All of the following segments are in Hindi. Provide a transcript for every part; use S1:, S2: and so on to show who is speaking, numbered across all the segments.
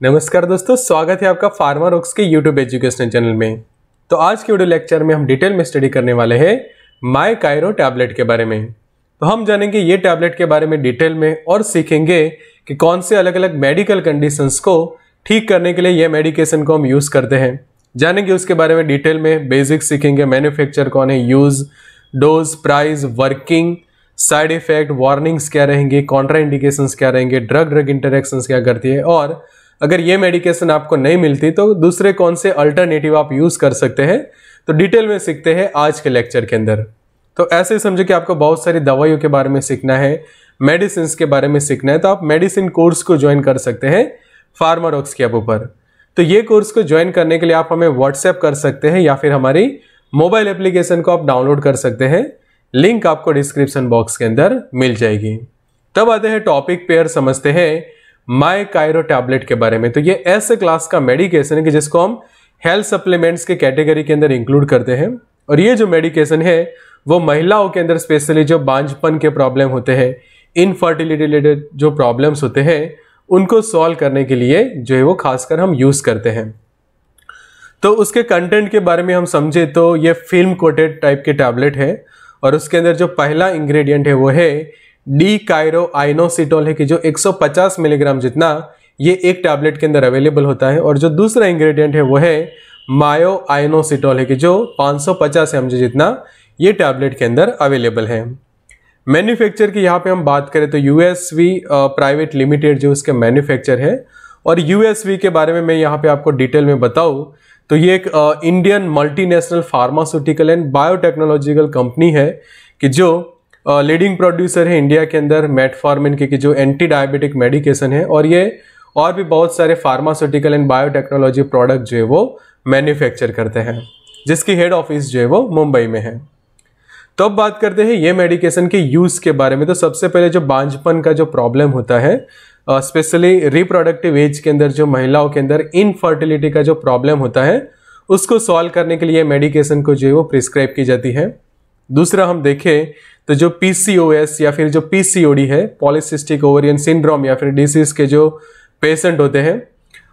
S1: नमस्कार दोस्तों, स्वागत है आपका फार्मा रोक्स के यूट्यूब एजुकेशनल चैनल में। तो आज के वीडियो लेक्चर में हम डिटेल में स्टडी करने वाले हैं माई कायरो टैबलेट के बारे में। तो हम जानेंगे ये टैबलेट के बारे में डिटेल में और सीखेंगे कि कौन से अलग अलग मेडिकल कंडीशंस को ठीक करने के लिए ये मेडिकेशन को हम यूज़ करते हैं। जानेंगे उसके बारे में डिटेल में बेसिक सीखेंगे मैन्युफैक्चर कौन है use dose price working side effect warnings क्या रहेंगे कॉन्ट्रा इंडिकेशंस क्या रहेंगे ड्रग ड्रग इंटरेक्शंस क्या करती है और अगर ये मेडिकेशन आपको नहीं मिलती तो दूसरे कौन से अल्टरनेटिव आप यूज़ कर सकते हैं? तो डिटेल में सीखते हैं आज के लेक्चर के अंदर। तो ऐसे ही समझो कि आपको बहुत सारी दवाइयों के बारे में सीखना है मेडिसिन के बारे में सीखना है तो आप मेडिसिन कोर्स को ज्वाइन कर सकते हैं फार्मारोक्स के ऊपर। तो ये कोर्स को ज्वाइन करने के लिए आप हमें व्हाट्सएप कर सकते हैं, या फिर हमारी मोबाइल एप्लीकेशन को आप डाउनलोड कर सकते हैं। लिंक आपको डिस्क्रिप्शन बॉक्स के अंदर मिल जाएगी। तब आते हैं टॉपिक पेयर समझते हैं। माई कायरो टैबलेट के बारे में। तो ये ऐसे क्लास का मेडिकेशन है कि जिसको हम हेल्थ सप्लीमेंट्स के कैटेगरी के अंदर इंक्लूड करते हैं। और ये जो मेडिकेशन है, वो महिलाओं के अंदर स्पेशली जो बांझपन के प्रॉब्लम होते हैं इनफर्टिलिटी रिलेटेड जो प्रॉब्लम्स होते हैं, उनको सॉल्व करने के लिए जो है वो खासकर हम यूज़ करते हैं। तो उसके कंटेंट के बारे में हम समझे तो ये फ़िल्म कोटेड टाइप के टैबलेट है। और उसके अंदर जो पहला इंग्रेडिएंट है वो है डी कायरो आइनोसिटोल है कि जो 150 मिलीग्राम जितना ये एक टैबलेट के अंदर अवेलेबल होता है और जो दूसरा इंग्रेडिएंट है वो है मायो आइनोसिटोल है कि जो 550 एम जितना ये टैबलेट के अंदर अवेलेबल है। मैन्युफैक्चर की यहाँ पे हम बात करें तो यूएसवी प्राइवेट लिमिटेड जो उसके मैन्युफैक्चर है और यूएसवी के बारे में मैं यहाँ पे आपको डिटेल में बताऊँ तो ये एक Indian multinational pharmaceutical and biotechnological company है कि जो लीडिंग प्रोड्यूसर है इंडिया के अंदर मेटफॉर्मिन के जो एंटी डायबिटिक मेडिकेशन है, और ये और भी बहुत सारे फार्मास्यूटिकल एंड बायोटेक्नोलॉजी प्रोडक्ट जो है वो मैन्युफैक्चर करते हैं, जिसकी हेड ऑफ़िस जो है वो मुंबई में है। तो अब बात करते हैं ये मेडिकेशन के यूज़ के बारे में। तो सबसे पहले जो बांझपन का जो प्रॉब्लम होता है स्पेशली रिप्रोडक्टिव एज के अंदर, जो महिलाओं के अंदर इनफर्टिलिटी का जो प्रॉब्लम होता है, उसको सॉल्व करने के लिए मेडिकेशन को जो है वो प्रिस्क्राइब की जाती है। दूसरा हम देखें तो जो पीसीओएस या फिर जो पीसीओडी है पॉलिसिस्टिक ओवरियन सिंड्रोम या फिर डिसीज के जो पेशेंट होते हैं,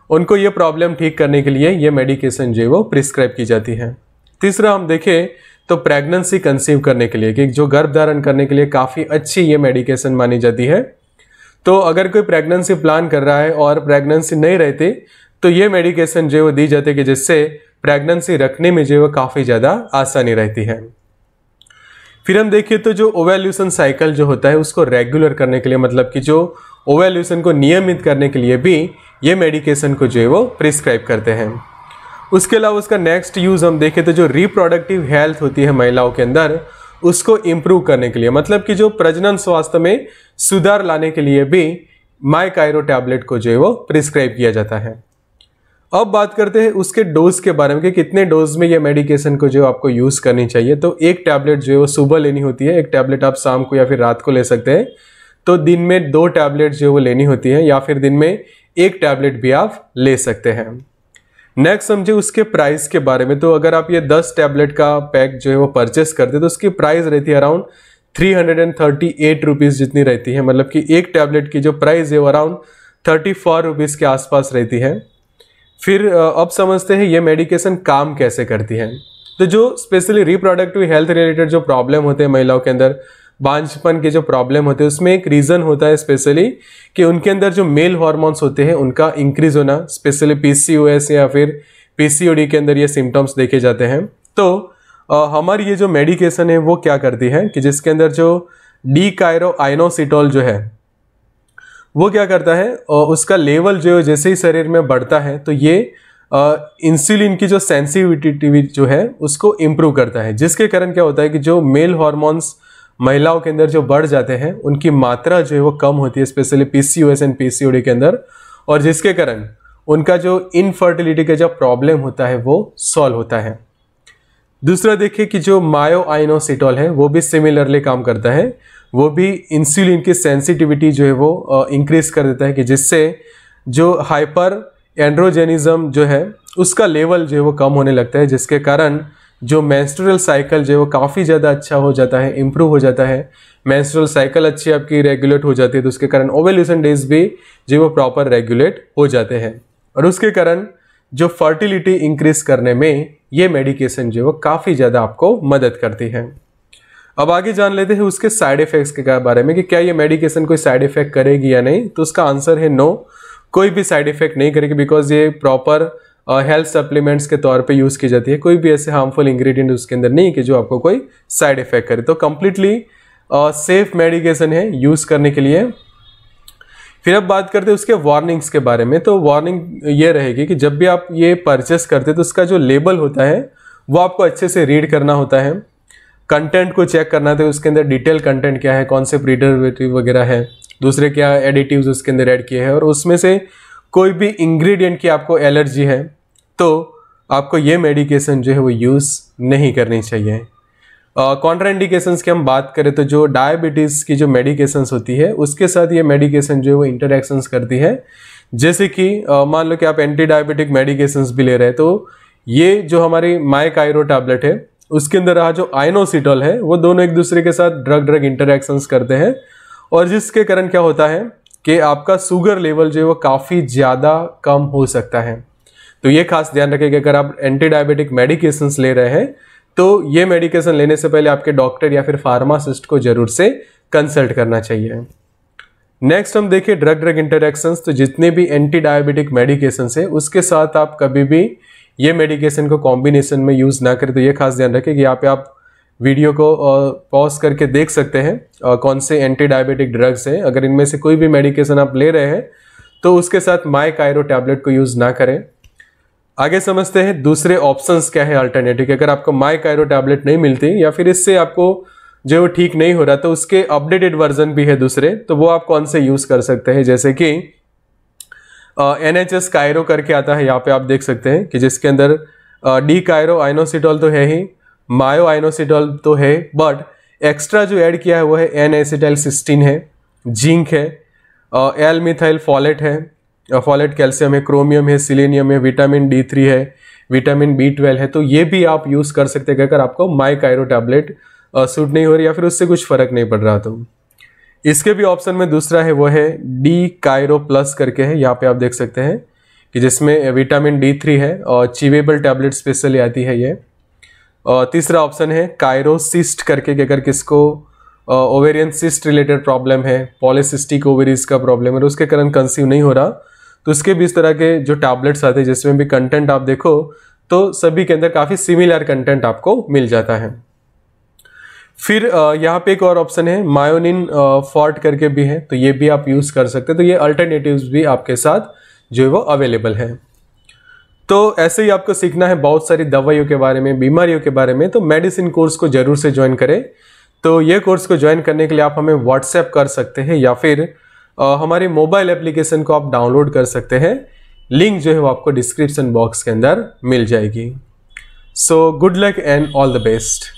S1: उनको ये प्रॉब्लम ठीक करने के लिए ये मेडिकेशन जो है वो प्रिस्क्राइब की जाती है। तीसरा हम देखें तो प्रेगनेंसी कंसीव करने के लिए कि जो गर्भ धारण करने के लिए काफ़ी अच्छी ये मेडिकेशन मानी जाती है। तो अगर कोई प्रेगनेंसी प्लान कर रहा है और प्रेगनेंसी नहीं रहती तो ये मेडिकेशन जो है वो दी जाती है कि जिससे प्रेगनेंसी रखने में जो है वो काफ़ी ज़्यादा आसानी रहती है। फिर हम देखिए तो जो ओवेल्यूशन साइकिल जो होता है, उसको रेगुलर करने के लिए मतलब कि जो ओवेल्यूशन को नियमित करने के लिए भी ये मेडिकेशन को जो है वो प्रिस्क्राइब करते हैं। उसके अलावा उसका नेक्स्ट यूज़ हम देखें तो जो रिप्रोडक्टिव हेल्थ होती है महिलाओं के अंदर, उसको इम्प्रूव करने के लिए मतलब कि जो प्रजनन स्वास्थ्य में सुधार लाने के लिए भी माई कायरो टैबलेट को जो है वो प्रिस्क्राइब किया जाता है। अब बात करते हैं उसके डोज के बारे में कि कितने डोज में ये मेडिकेशन को जो आपको यूज़ करनी चाहिए। तो एक टैबलेट जो है वो सुबह लेनी होती है, एक टैबलेट आप शाम को या फिर रात को ले सकते हैं। तो दिन में दो टैबलेट जो है वो लेनी होती है या फिर दिन में एक टैबलेट भी आप ले सकते हैं। नेक्स्ट समझे उसके प्राइस के बारे में। तो अगर आप ये दस टैबलेट का पैक जो है वो परचेस करते तो उसकी प्राइस रहती है around three hundred and thirty eight rupees जितनी रहती है। मतलब कि एक टैबलेट की जो प्राइस है वो अराउंड थर्टी फोर रुपीज़ के आसपास रहती है। फिर अब समझते हैं ये मेडिकेशन काम कैसे करती है। तो जो स्पेशली रिप्रोडक्टिव हेल्थ रिलेटेड जो प्रॉब्लम होते हैं महिलाओं के अंदर बांझपन के जो प्रॉब्लम होते हैं उसमें एक रीज़न होता है स्पेशली कि उनके अंदर जो मेल हॉर्मोन्स होते हैं उनका इंक्रीज होना स्पेशली पीसीओएस या फिर पीसीओडी के अंदर ये सिम्टम्स देखे जाते हैं। तो आ, हमारी ये जो मेडिकेशन है वो क्या करती है कि जिसके अंदर जो डी कायरो आइनोसिटोल जो है वो क्या करता है उसका लेवल जो है, जैसे ही शरीर में बढ़ता है तो ये इंसुलिन की जो सेंसिटिविटी जो है, उसको इम्प्रूव करता है। जिसके कारण क्या होता है कि जो मेल हॉर्मोन्स महिलाओं के अंदर जो बढ़ जाते हैं, उनकी मात्रा जो है, वो कम होती है स्पेशली पीसीओएस एंड पीसीओडी के अंदर। और जिसके कारण उनका जो इनफर्टिलिटी का जो प्रॉब्लम होता है, वो सॉल्व होता है। दूसरा देखिए कि जो मायो है, वो भी सिमिलरली काम करता है। वो भी इंसुलिन की सेंसिटिविटी जो है वो इंक्रीज कर देता है कि जिससे जो हाइपर एंड्रोजेनिज्म जो है, उसका लेवल जो है वो कम होने लगता है, जिसके कारण जो मैंस्ट्रुअल साइकिल जो है वो काफ़ी ज़्यादा अच्छा हो जाता है इम्प्रूव हो जाता है। मैंस्ट्रुअल साइकिल अच्छी आपकी रेगुलेट हो जाती है तो उसके कारण ओवेल्यूशन डेज़ भी जो वो प्रॉपर रेगुलेट हो जाते हैं। और उसके कारण जो फर्टिलिटी इंक्रीज करने में ये मेडिकेशन जो है वो काफ़ी ज़्यादा आपको मदद करती है। अब आगे जान लेते हैं उसके साइड इफ़ेक्ट्स के बारे में कि क्या ये मेडिकेशन कोई साइड इफ़ेक्ट करेगी या नहीं। तो उसका आंसर है नो कोई भी साइड इफ़ेक्ट नहीं करेगी बिकॉज़ ये प्रॉपर हेल्थ सप्लीमेंट्स के तौर पे यूज़ की जाती है। कोई भी ऐसे हार्मफुल इंग्रेडिएंट उसके अंदर नहीं कि जो आपको कोई साइड इफ़ेक्ट करे। तो कम्प्लीटली सेफ़ मेडिकेशन है यूज़ करने के लिए। फिर अब बात करते हैं उसके वार्निंग्स के बारे में। तो वार्निंग ये रहेगी कि जब भी आप ये परचेस करते तो उसका जो लेबल होता है, वो आपको अच्छे से रीड करना होता है। कंटेंट को चेक करना था, उसके अंदर डिटेल कंटेंट क्या है, कौन से प्रीडरवेटिव वगैरह है, दूसरे क्या एडिटिव्स उसके अंदर ऐड किए हैं, और उसमें से कोई भी इंग्रेडिएंट की आपको एलर्जी है तो आपको ये मेडिकेशन जो है वो यूज़ नहीं करनी चाहिए। कॉन्ट्रा इंडिकेशंस की हम बात करें तो जो डायबिटीज़ की जो मेडिकेशंस होती है, उसके साथ ये मेडिकेशन जो है वो इंटरेक्शंस करती है। जैसे कि मान लो कि आप एंटी डायबिटिक मेडिकेशंस भी ले रहे हैं तो ये जो हमारी माई कायरो टैबलेट है उसके अंदर रहा जो आइनोसिटोल है, वो दोनों एक दूसरे के साथ ड्रग ड्रग इंटरेक्शंस करते हैं। और जिसके कारण क्या होता है कि आपका शुगर लेवल जो है वो काफ़ी ज़्यादा कम हो सकता है। तो ये खास ध्यान रखें कि अगर आप एंटी डायबिटिक मेडिकेशन ले रहे हैं तो ये मेडिकेशन लेने से पहले आपके डॉक्टर या फिर फार्मासिस्ट को ज़रूर से कंसल्ट करना चाहिए। नेक्स्ट हम देखें ड्रग ड्रग इंटरेक्शंस तो जितने भी एंटी डायबिटिक मेडिकेशन है, उसके साथ आप कभी भी ये मेडिकेशन को कॉम्बिनेशन में यूज़ ना करें तो ये खास ध्यान रखें कि यहाँ पे आप वीडियो को पॉज करके देख सकते हैं कौन से एंटी डायबिटिक ड्रग्स हैं। अगर इनमें से कोई भी मेडिकेशन आप ले रहे हैं तो उसके साथ माई कायरो टैबलेट को यूज़ ना करें। आगे समझते हैं, दूसरे ऑप्शंस क्या है अल्टरनेटिव अगर आपको माई कायरो टैबलेट नहीं मिलती या फिर इससे आपको जो ठीक नहीं हो रहा तो उसके अपडेटेड वर्जन भी है दूसरे तो वो आप कौन से यूज़ कर सकते हैं? जैसे कि एन एच एस कायरो करके आता है, यहाँ पे आप देख सकते हैं कि जिसके अंदर डी कायरो आइनोसिटोल तो है ही मायो आइनोसिटॉल तो है बट एक्स्ट्रा जो ऐड किया है वो है एन एसिटाइल सिस्टीन है जिंक है एल मिथाइल फॉलेट है फॉलेट कैल्शियम है क्रोमियम है सिलेनियम है विटामिन डी थ्री है विटामिन बी ट्वेल्व है तो ये भी आप यूज़ कर सकते हैं, अगर आपको माई कायरो टैबलेट सूट नहीं हो रही या फिर उससे कुछ फ़र्क नहीं पड़ रहा तो। इसके भी ऑप्शन में दूसरा है, वो है डी कायरो प्लस करके है। यहाँ पे आप देख सकते हैं कि जिसमें विटामिन डी थ्री है और चीवेबल टैबलेट स्पेशली आती है ये। और तीसरा ऑप्शन है कायरोसिस्ट करके, कि अगर किसको ओवेरियन सिस्ट रिलेटेड प्रॉब्लम है पॉलिसिस्टिक ओवेरीज का प्रॉब्लम है उसके कारण कंसीव नहीं हो रहा तो उसके भी इस तरह के जो टैबलेट्स आते हैं, जिसमें भी कंटेंट आप देखो तो सभी के अंदर काफ़ी सिमिलर कंटेंट आपको मिल जाता है। फिर यहाँ पे एक और ऑप्शन है मायोनिन फॉर्ट करके भी है तो ये भी आप यूज़ कर सकते हैं तो ये अल्टरनेटिव्स भी आपके साथ जो है वो अवेलेबल है। तो ऐसे ही आपको सीखना है बहुत सारी दवाइयों के बारे में, बीमारियों के बारे में तो मेडिसिन कोर्स को ज़रूर से ज्वाइन करें। तो ये कोर्स को ज्वाइन करने के लिए आप हमें व्हाट्सएप कर सकते हैं, या फिर हमारे मोबाइल एप्लीकेशन को आप डाउनलोड कर सकते हैं। लिंक जो है वो आपको डिस्क्रिप्शन बॉक्स के अंदर मिल जाएगी। So good luck and all the best